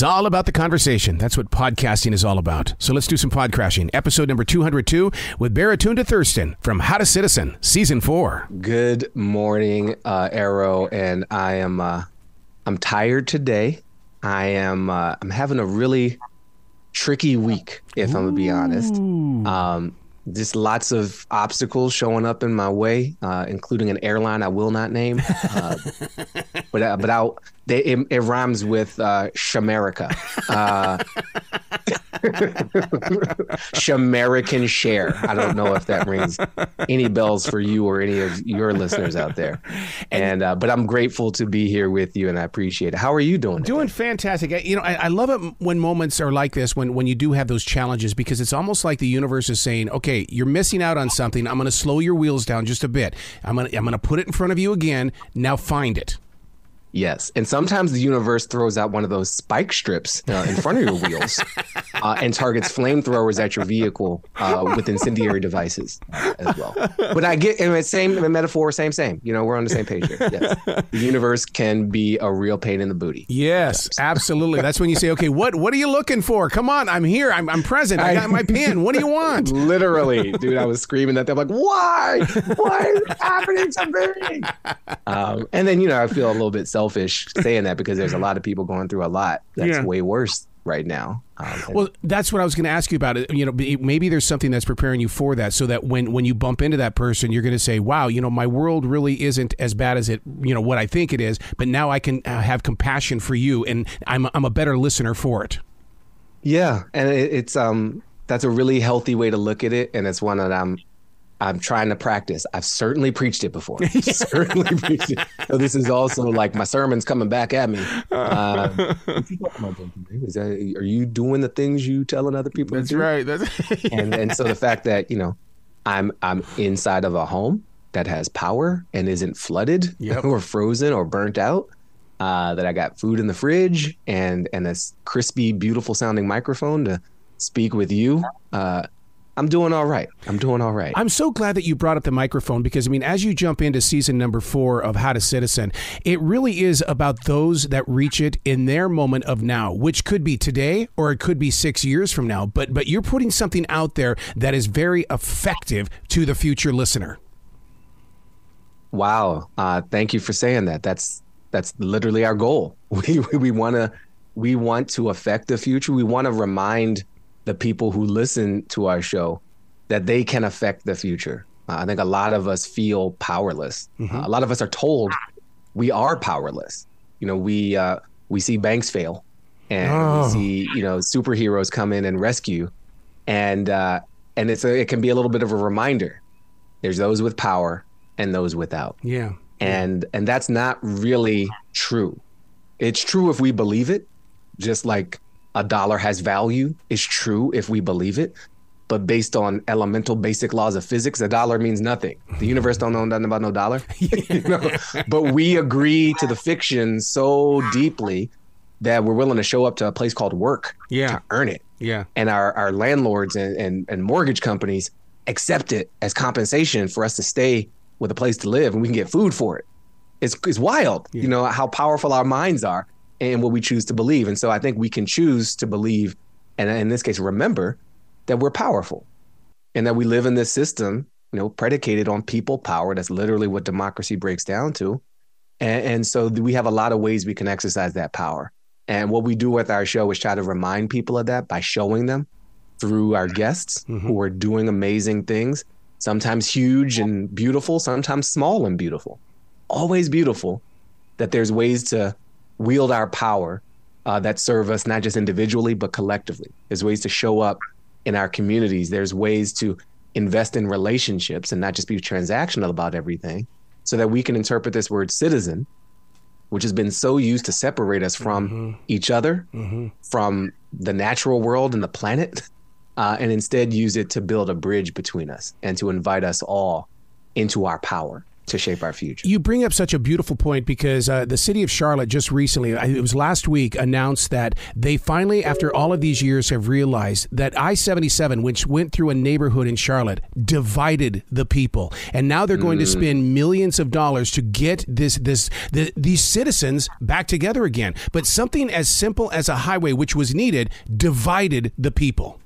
It's all about the conversation. That's what podcasting is all about. So let's do some pod crashing. Episode number 202 with Baratunde Thurston from How to Citizen, Season 4. Good morning, uh, Arroe. And I am uh, I'm tired today. I am uh, I'm having a really tricky week, if I'm gonna be honest. Um, just lots of obstacles showing up in my way, uh, including an airline I will not name. Uh, but uh, but I'll, they, it, it rhymes with uh, Shamerica. Uh, Shamerican share. I don't know if that rings any bells for you or any of your listeners out there. And uh, but I'm grateful to be here with you, and I appreciate it. How are you doing? Doing today? fantastic. I- You know, I, I love it when moments are like this, when when you do have those challenges, because it's almost like the universe is saying, "Okay, you're missing out on something. I'm going to slow your wheels down just a bit. I'm going I'm going to put it in front of you again. Now find it." Yes, and sometimes the universe throws out one of those spike strips uh, in front of your wheels uh, and targets flamethrowers at your vehicle uh, with incendiary devices as well. But I get, and same metaphor, same, same. You know, we're on the same page here. Yes. The universe can be a real pain in the booty. Yes, absolutely. That's when you say, "Okay, what what are you looking for? Come on, I'm here. I'm I'm present. I got my pen. What do you want?" Literally, dude, I was screaming at them like, "Why? Why is it happening to me?" Um, and then you know, I feel a little bit selfish saying that because there's a lot of people going through a lot that's Yeah. way worse right now. Um, Well, that's what I was going to ask you about. It. You know, maybe there's something that's preparing you for that, so that when when you bump into that person, you're going to say, "Wow, you know, my world really isn't as bad as it, you know, what I think it is." But now I can uh, have compassion for you, and I'm I'm a better listener for it. Yeah, and it, it's um that's a really healthy way to look at it, and it's one that I'm I'm trying to practice. I've certainly preached it before. certainly preached it. So this is also like my sermon's coming back at me. Uh, what you talking about, Benjamin? Is that, are you doing the things you telling other people to do? right. That's And and so the fact that you know I'm I'm inside of a home that has power and isn't flooded Yep. or frozen or burnt out. Uh, that I got food in the fridge and and this crispy, beautiful sounding microphone to speak with you. Uh, I'm doing all right. I'm doing all right. I'm so glad that you brought up the microphone because I mean, as you jump into season number four of How to Citizen, it really is about those that reach it in their moment of now, which could be today or it could be six years from now. But but you're putting something out there that is very effective to the future listener. Wow. Uh, thank you for saying that. That's that's literally our goal. We we want to we want to affect the future. We want to remind the people who listen to our show that they can affect the future. Uh, I think a lot of us feel powerless. Uh, a lot of us are told we are powerless. You know, we uh, we see banks fail, and Oh. we see you know superheroes come in and rescue, and uh, and it's a, it can be a little bit of a reminder. There's those with power and those without Yeah. and and that's not really true it's true if we believe it just like a dollar has value it's true if we believe it but based on elemental basic laws of physics a dollar means nothing the universe don't know nothing about no dollar you know? but we agree to the fiction so deeply that we're willing to show up to a place called work Yeah. to earn it Yeah. and our, our landlords and, and, and mortgage companies accept it as compensation for us to stay with a place to live and we can get food for it. It's, it's wild, you know, how powerful our minds are and what we choose to believe. And so I think we can choose to believe, and in this case, remember that we're powerful and that we live in this system, you know, predicated on people power. That's literally what democracy breaks down to. And, and so we have a lot of ways we can exercise that power. And what we do with our show is try to remind people of that by showing them through our guests mm-hmm. who are doing amazing things, sometimes huge and beautiful, sometimes small and beautiful, always beautiful, that there's ways to wield our power uh, that serve us not just individually, but collectively. There's ways to show up in our communities. There's ways to invest in relationships and not just be transactional about everything so that we can interpret this word citizen, which has been so used to separate us from each other, from the natural world and the planet, uh, and instead use it to build a bridge between us and to invite us all into our power. To shape our future. You bring up such a beautiful point because uh, the city of Charlotte just recently, it was last week, announced that they finally, after all of these years, have realized that I 77, which went through a neighborhood in Charlotte, divided the people. And now they're going mm. to spend millions of dollars to get this, this, the, these citizens back together again. But something as simple as a highway, which was needed, divided the people.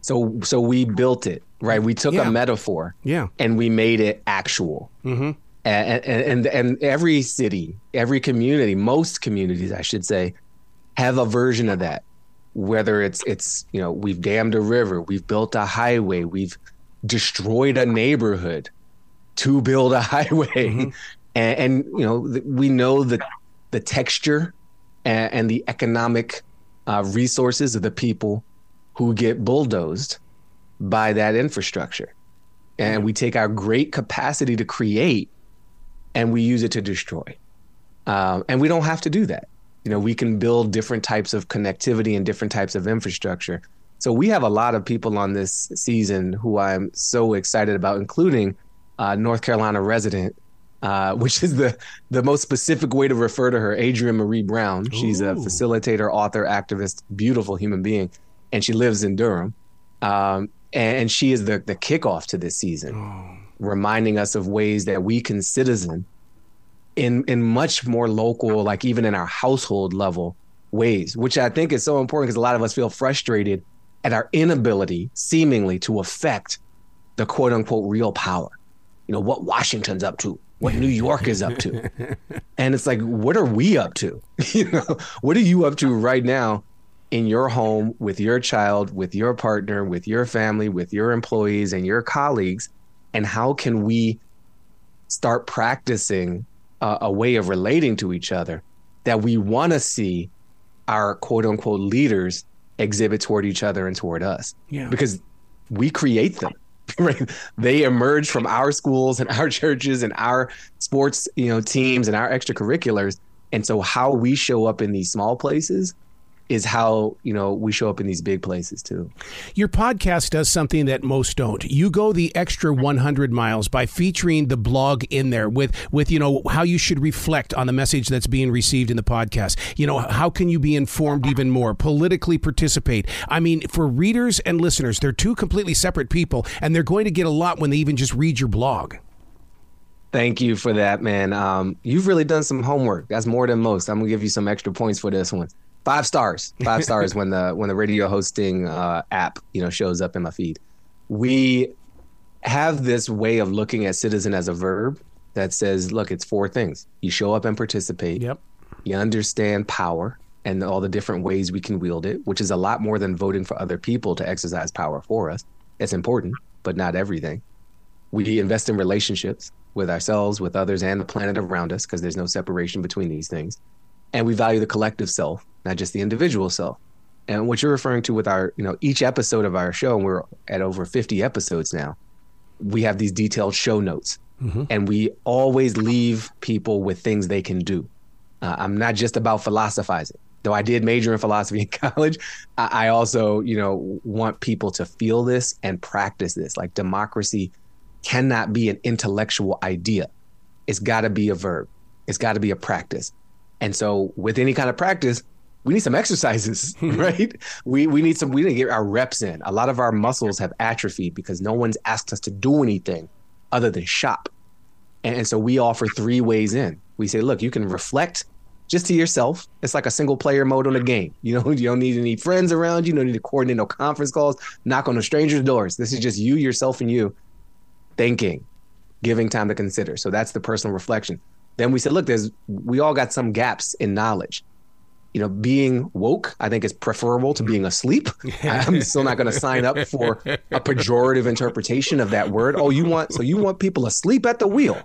So, so we built it right? We took yeah. a metaphor, yeah, and we made it actual. Mm-hmm. And, and and every city, every community, most communities, I should say, have a version of that. Whether it's it's you know we've dammed a river, we've built a highway, we've destroyed a neighborhood to build a highway, mm-hmm. and, and, you know we know the the texture and, and the economic uh, resources of the people who get bulldozed by that infrastructure. And we take our great capacity to create and we use it to destroy. Um, and we don't have to do that. You know, we can build different types of connectivity and different types of infrastructure. So we have a lot of people on this season who I'm so excited about, including uh, North Carolina resident, uh, which is the the most specific way to refer to her, Adrienne Maree Brown. She's Ooh. a facilitator, author, activist, beautiful human being, and she lives in Durham. Um, and she is the the kickoff to this season, oh. reminding us of ways that we can citizen in in much more local, like even in our household level ways, which I think is so important because a lot of us feel frustrated at our inability, seemingly, to affect the quote unquote real power. You know what Washington's up to, what New York is up to, and it's like, what are we up to? you know, what are you up to right now in your home with your child, with your partner, with your family, with your employees and your colleagues? And how can we start practicing a, a way of relating to each other that we want to see our quote unquote leaders exhibit toward each other and toward us? Yeah. Because we create them. Right? They emerge from our schools and our churches and our sports, you know, teams and our extracurriculars. And so how we show up in these small places is how you know we show up in these big places too. Your podcast does something that most don't. You go the extra 100 miles by featuring the blog in there with with you know how you should reflect on the message that's being received in the podcast. You know how can you be informed even more, politically participate. I mean, for readers and listeners, they're two completely separate people, and they're going to get a lot when they even just read your blog. Thank you for that, man. Um, you've really done some homework. That's more than most. I'm gonna give you some extra points for this one five stars. Five stars when the when the radio hosting uh, app you know shows up in my feed. We have this way of looking at citizen as a verb that says look it's four things. You show up and participate. Yep. You understand power and all the different ways we can wield it which is a lot more than voting for other people to exercise power for us. It's important but not everything. We invest in relationships with ourselves with others and the planet around us because there's no separation between these things. And we value the collective self, not just the individual self. And what you're referring to with our, you know, each episode of our show, and we're at over 50 episodes now, we have these detailed show notes. Mm-hmm. And we always leave people with things they can do. Uh, I'm not just about philosophizing. Though I did major in philosophy in college, I, I also, you know, want people to feel this and practice this. Like democracy cannot be an intellectual idea. It's got to be a verb. It's got to be a practice. And so with any kind of practice, we need some exercises, right? we we need some we need to get our reps in. A lot of our muscles have atrophied because no one's asked us to do anything other than shop. And, and so we offer three ways in. We say, look, you can reflect just to yourself. It's like a single player mode on a game. You know, you don't need any friends around you. You don't need to coordinate no conference calls, knock on a stranger's doors. This is just you, yourself, and you thinking, giving time to consider. So that's the personal reflection. Then we said, look, there's we all got some gaps in knowledge. You know, being woke, I think is preferable to being asleep. I'm still not going to sign up for a pejorative interpretation of that word. Oh, you want so you want people asleep at the wheel?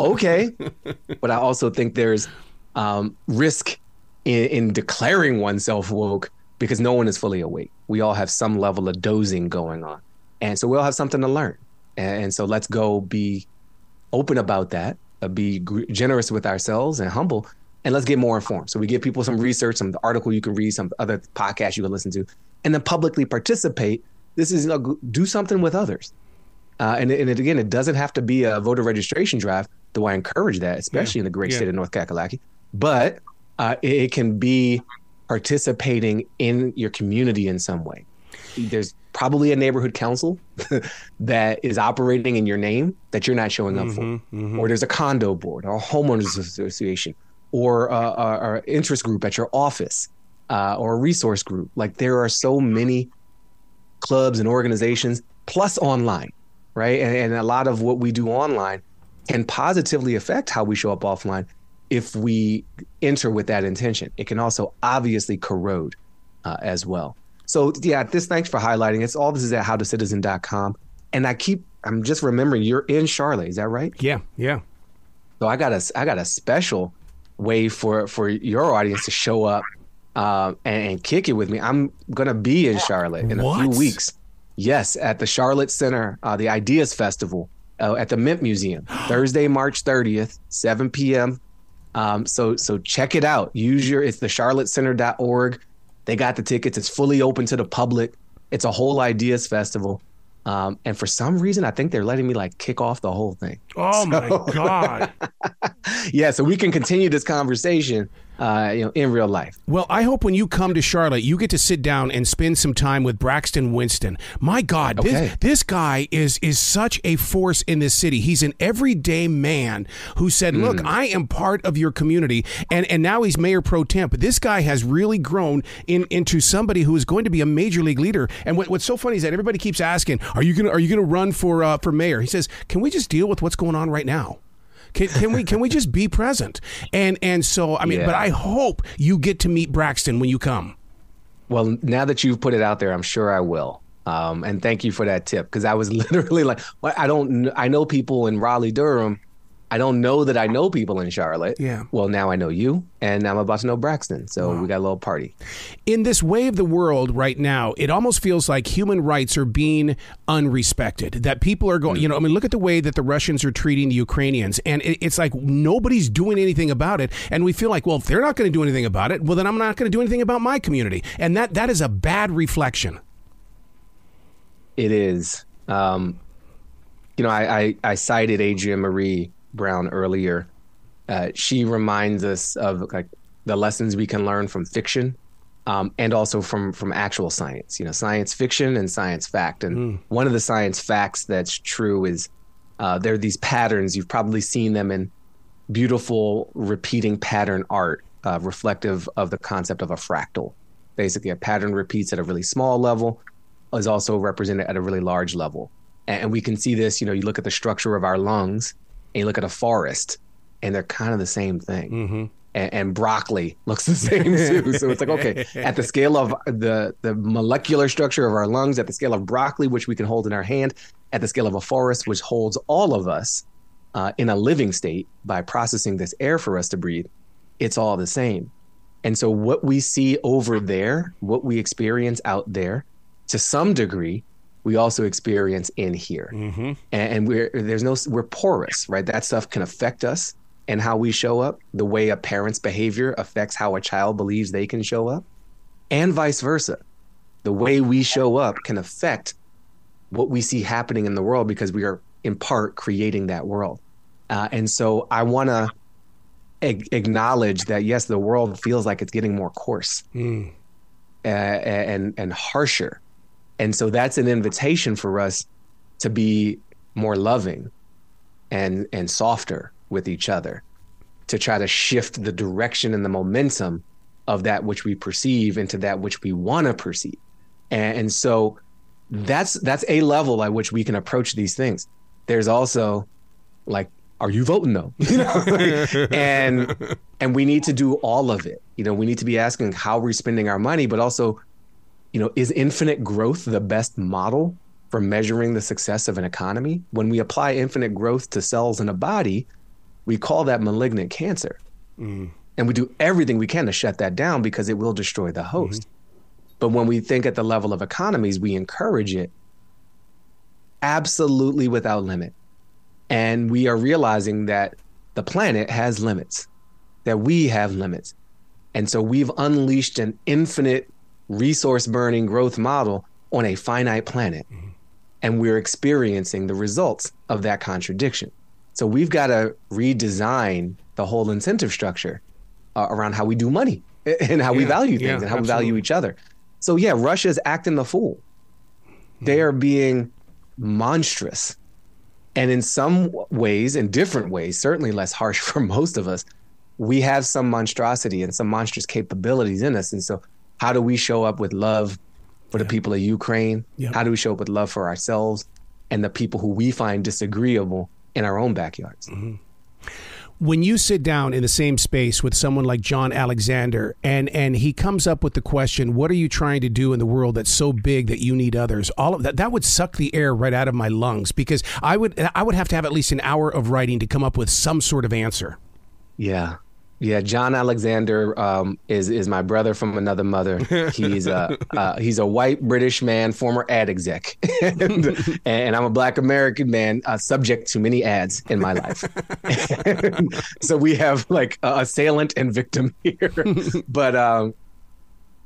Okay, but I also think there's um, risk in, in declaring oneself woke because no one is fully awake. We all have some level of dozing going on, and so we all have something to learn. And so let's go be open about that uh, be generous with ourselves and humble and let's get more informed. So we give people some research, some article you can read, some other podcasts you can listen to, and then publicly participate. This is you know, do something with others. Uh, and, and it, again, it doesn't have to be a voter registration drive, though I encourage that, especially yeah. in the great yeah. state of North Kakalaki. But uh, it, it can be participating in your community in some way. There's probably a neighborhood council that is operating in your name that you're not showing up mm-hmm, for, mm-hmm. or there's a condo board or a homeowners association or a, a, a interest group at your office uh, or a resource group. Like there are so many clubs and organizations, plus online, right? And, and a lot of what we do online can positively affect how we show up offline if we enter with that intention. It can also obviously corrode uh, as well. So yeah, this thanks for highlighting. It's all this is at howtocitizen.com. And I keep I'm just remembering you're in Charlotte, is that right? Yeah, yeah. So I got a I got a special way for for your audience to show up uh, and, and, kick it with me. I'm gonna be in Charlotte in what? a few weeks. Yes, at the Charlotte Center, uh, the Ideas Festival uh, at the Mint Museum, Thursday, March 30th, 7 p.m. Um, so so check it out. Use your it's the charlottecenter.org. They got the tickets. It's fully open to the public. It's a whole ideas festival. Um, and for some reason, I think they're letting me like kick off the whole thing. Oh so, my god! yeah, so we can continue this conversation uh, you know, in real life. Well, I hope when you come to Charlotte, you get to sit down and spend some time with Braxton Winston. My God, okay. this, this guy is is such a force in this city. He's an everyday man who said, mm. "Look, I am part of your community," and and now he's mayor pro tem. This guy has really grown in, into somebody who is going to be a major league leader. And what, what's so funny is that everybody keeps asking, "Are you gonna Are you gonna run for uh, for mayor?" He says, "Can we just deal with what's going on right now?" Can, can we can we just be present? And and so I mean, yeah. but I hope you get to meet Braxton when you come. Well, now that you've put it out there, I'm sure I will. Um, and thank you for that tip because I was literally like, I don't, I know people in Raleigh, Durham I don't know that I know people in Charlotte. Yeah. Well, now I know you, and now I'm about to know Braxton. So wow. we got a little party. In this way of the world right now, it almost feels like human rights are being unrespected. That people are going, mm. you know, I mean, look at the way that the Russians are treating the Ukrainians, and it's like nobody's doing anything about it. And we feel like, well, if they're not going to do anything about it, well, then I'm not going to do anything about my community. And that that is a bad reflection. It is. Um, you know, I, I, I cited Adrienne Maree Brown earlier, uh, she reminds us of like the lessons we can learn from fiction, um, and also from from actual science. You know, science fiction and science fact. And mm. one of the science facts that's true is uh, there are these patterns. You've probably seen them in beautiful repeating pattern art, uh, reflective of the concept of a fractal. Basically, a pattern repeats at a really small level, is also represented at a really large level. And we can see this. You know, you look at the structure of our lungs and you look at a forest, and they're kind of the same thing. Mm-hmm. And, and, broccoli looks the same too. so it's like okay, at the scale of the the molecular structure of our lungs, at the scale of broccoli, which we can hold in our hand, at the scale of a forest, which holds all of us uh, in a living state by processing this air for us to breathe, it's all the same. And so what we see over there, what we experience out there, to some degree, we also experience in here. Mm-hmm. And, we're there's no we're porous, right? That stuff can affect us and how we show up. The way a parent's behavior affects how a child believes they can show up, and vice versa. The way we show up can affect what we see happening in the world because we are in part creating that world. Uh, and so I want to ag- acknowledge that yes, the world feels like it's getting more coarse mm. uh, and and harsher and so that's an invitation for us to be more loving and and softer with each other to try to shift the direction and the momentum of that which we perceive into that which we want to perceive. And, and, so that's that's a level at which we can approach these things. There's also like are you voting though? You know and and we need to do all of it. You know we need to be asking how we're spending our money but also you know, is infinite growth the best model for measuring the success of an economy? When we apply infinite growth to cells in a body, we call that malignant cancer. Mm. And we do everything we can to shut that down because it will destroy the host. Mm-hmm. But when we think at the level of economies, we encourage it absolutely without limit. And we are realizing that the planet has limits, that we have limits. And so we've unleashed an infinite resource burning growth model on a finite planet. Mm-hmm. and we're experiencing the results of that contradiction. So we've got to redesign the whole incentive structure uh, around how we do money and how yeah, we value things yeah, and how absolutely. we value each other. So yeah, Russia's acting the fool. They are being monstrous. And in some ways, in different ways, certainly less harsh for most of us, we have some monstrosity and some monstrous capabilities in us. And so, how do we show up with love for the people of Ukraine? How do we show up with love for ourselves and the people who we find disagreeable in our own backyards? Mm-hmm when you sit down in the same space with someone like Jon Alexander and and he comes up with the question, what are you trying to do in the world that's so big that you need others? All of that that would suck the air right out of my lungs because I would I would have to have at least an hour of writing to come up with some sort of answer. Yeah. Yeah, Jon Alexander um, is is my brother from another mother. He's a uh, he's a white British man, former ad exec, and, and I'm a Black American man, uh, subject to many ads in my life. so we have like a assailant and victim here. but um,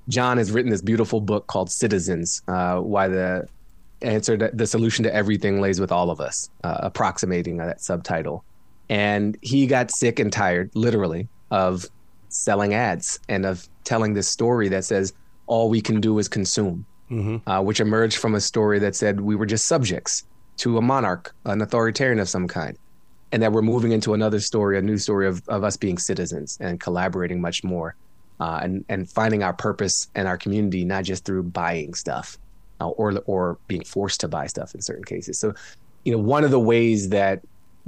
Jon has written this beautiful book called Citizens: uh, Why the Answer, to, the solution to everything lays with all of us, uh, approximating that subtitle. And he got sick and tired, literally, of selling ads and of telling this story that says all we can do is consume, mm-hmm. uh, which emerged from a story that said we were just subjects to a monarch, an authoritarian of some kind, and that we're moving into another story, a new story of, of us being citizens and collaborating much more, uh, and and finding our purpose and our community not just through buying stuff, uh, or or being forced to buy stuff in certain cases. So, you know, one of the ways that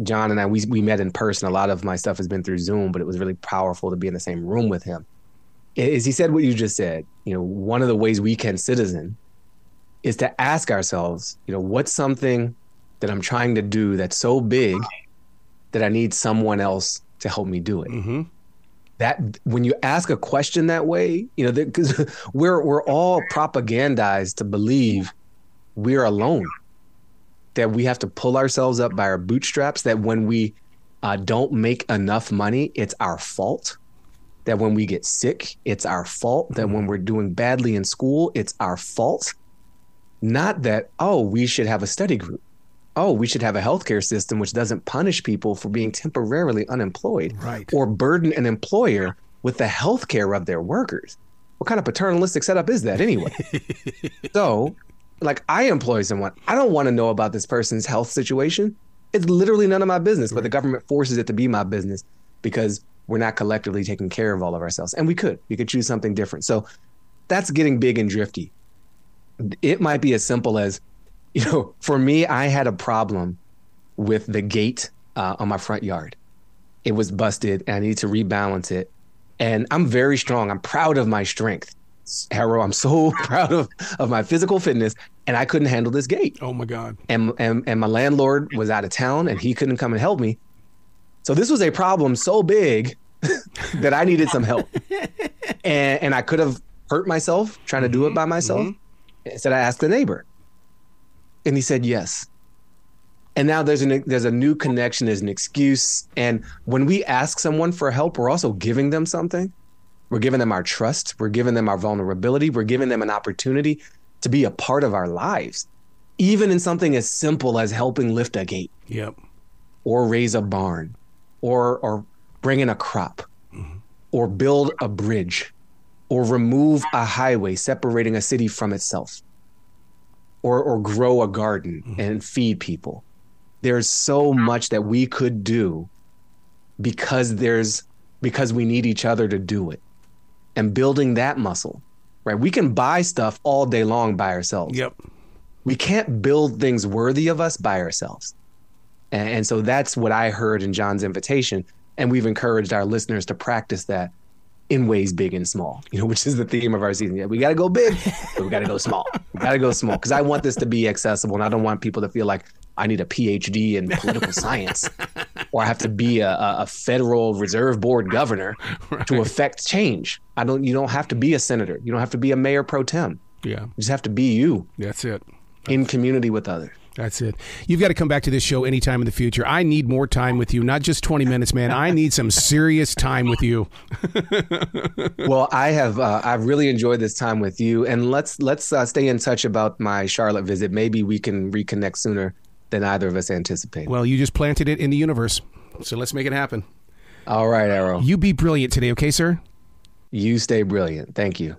Jon and I, we, we met in person. A lot of my stuff has been through Zoom, but it was really powerful to be in the same room with him. Is he said what you just said? You know, one of the ways we can citizen is to ask ourselves, you know, what's something that I'm trying to do that's so big that I need someone else to help me do it. Mm-hmm. That when you ask a question that way, you know, because we're we're all propagandized to believe we're alone that we have to pull ourselves up by our bootstraps, that when we uh, don't make enough money, it's our fault. That when we get sick, it's our fault. That when we're doing badly in school, it's our fault. Not that, oh, we should have a study group. Oh, we should have a healthcare system which doesn't punish people for being temporarily unemployed right. or burden an employer with the healthcare of their workers. What kind of paternalistic setup is that anyway? so like I employ someone, I don't want to know about this person's health situation. It's literally none of my business, but the government forces it to be my business because we're not collectively taking care of all of ourselves. And we could, we could choose something different. So that's getting big and drifty. It might be as simple as, you know, for me, I had a problem with the gate uh, on my front yard. It was busted and I need to rebalance it. And I'm very strong. I'm proud of my strength. Arroe, I'm so proud of, of my physical fitness, and I couldn't handle this gate. Oh my God. And, and and my landlord was out of town and he couldn't come and help me. So this was a problem so big that I needed some help. and and I could have hurt myself trying to do it by myself. Mm-hmm. Instead I asked a neighbor. And he said yes. And now there's an there's a new connection, there's an excuse. And when we ask someone for help, we're also giving them something. We're giving them our trust. We're giving them our vulnerability. We're giving them an opportunity to be a part of our lives, even in something as simple as helping lift a gate. Yep. Or raise a barn, or or bring in a crop, mm-hmm. or build a bridge, or remove a highway separating a city from itself, or or grow a garden mm-hmm. and feed people. There's so much that we could do because there's because we need each other to do it and building that muscle, right? We can buy stuff all day long by ourselves. Yep. We can't build things worthy of us by ourselves. And, and so that's what I heard in Jon's invitation. And we've encouraged our listeners to practice that in ways big and small, you know, which is the theme of our season. Yeah, we got to go big, but we got to go small. We got to go small because I want this to be accessible and I don't want people to feel like I need a PhD in political science or I have to be a, a Federal Reserve Board governor right. to affect change. I don't. You don't have to be a senator. You don't have to be a mayor pro tem. Yeah, you just have to be you. That's it. in community with others. That's it. You've got to come back to this show anytime in the future. I need more time with you, not just 20 minutes, man. I need some serious time with you. well, I have uh, I've really enjoyed this time with you and let's let's uh, stay in touch about my Charlotte visit. Maybe we can reconnect sooner than either of us anticipated. Well, you just planted it in the universe. So let's make it happen. All right, Arroe. You be brilliant today, okay, sir? You stay brilliant. Thank you.